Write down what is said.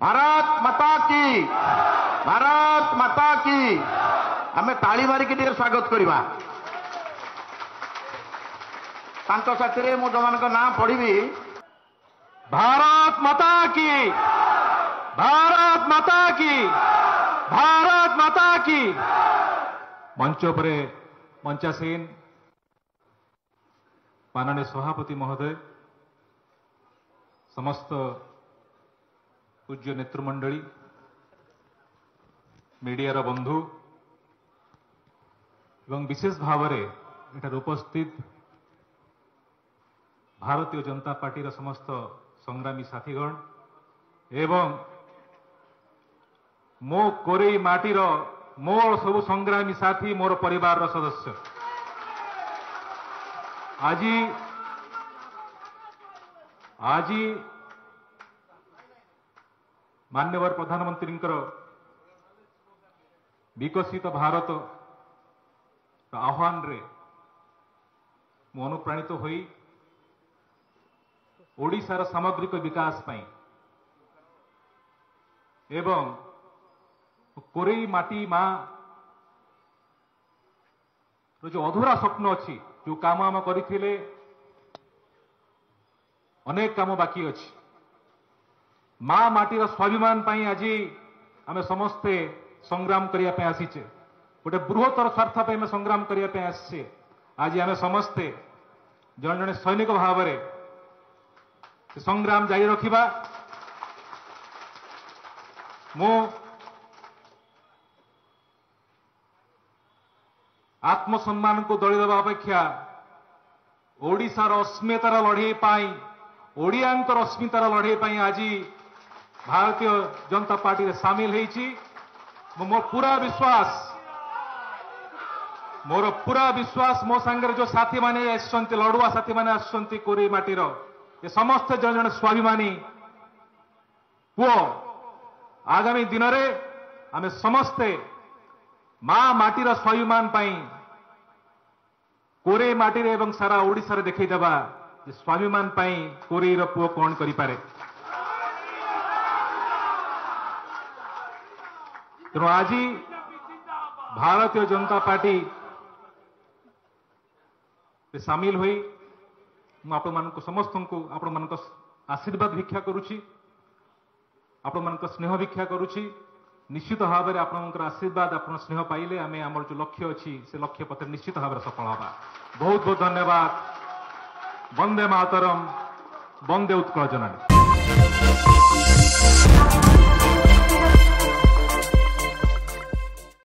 भारत माता की भारत माता की आम ताली मारिक स्वागत କରିବା ତାଙ୍କ ସାଥିରେ ମୁଁ भारत माता की भारत माता की भारत माता की मंच पर मंचासीन माननीय सभापति महोदय समस्त पूज्य नेतृमण्डल मिडिया बन्धु एवं विशेष भावे उपस्थित भारतीय जनता पर्टी समस्त संग्रामी साथीगण मो करै माटीर मो सबु संग्रामी साथी मोर परिवार सदस्य आज आज मान्यवर प्रधानमंत्रीଙ୍କର বিকশিত ভারত কা আহ্বান রে মনোপ্রণীত হই ওড়িশার সামগ্রিক বিকাশ পাই এবং কোরাই মাটি মা যে অধুরা স্বপ্ন আছে যে কাম হাম করিছিলে অনেক কাম বাকি আছে মা মাটির স্বাভিমান পাই আজি আমি সমস্তে সংগ্রাম করিয়া পাই আসিছে গোটে বৃহত্তর স্বার্থ পাই আমি সংগ্রাম করিয়া পাই আসছে আজি আমি সমস্তে জন জন সৈনিক ভাবরে সংগ্রাম জারি রাখবা মু আত্মসম্মান কু দলি দেওয়া অপেক্ষা ওড়িশার অস্মিতার লড়াই পাই ওড়িয়াঙ্কর অস্মিতার লড়াই পাই আজি ଭାରତୀୟ ଜନତା ପାର୍ଟିରେ ସାମିଲ ହୋଇଛି ମୁଁ ମୋର ପୁରା ବିଶ୍ୱାସ ମୋର ପୁରା ବିଶ୍ୱାସ ମୋ ସାଙ୍ଗରେ ଯେଉଁ ସାଥିମାନେ ଆସିଛନ୍ତି ଲଡ଼ୁଆ ସାଥିମାନେ ଆସିଛନ୍ତି କୋରେଇ ମାଟିର ଏ ସମସ୍ତେ ଜଣେ ଜଣେ ସ୍ୱାଭିମାନୀ ପୁଅ ଆଗାମୀ ଦିନରେ ଆମେ ସମସ୍ତେ ମା ମାଟିର ସ୍ୱାଭିମାନ ପାଇଁ କୋରେଇ ମାଟିରେ ଏବଂ ସାରା ଓଡ଼ିଶାରେ ଦେଖାଇଦେବା ଯେ ସ୍ୱାଭିମାନ ପାଇଁ କୋରେଇର ପୁଅ କ'ଣ କରିପାରେ तेणु आज भारतीय जनता पार्टी सामिल हो समस्त को आपण मान आशीर्वाद भिक्षा करुच्ची आपण मान स्नेह भिक्षा करुच्ची निश्चित भाव में आपण आशीर्वाद आप स्नेह पाइले आम आम जो लक्ष्य अच्छी से लक्ष्य पत्र निश्चित भाव सफल होगा बहुत बहुत धन्यवाद वंदे मातरम वंदे उत्कल जननी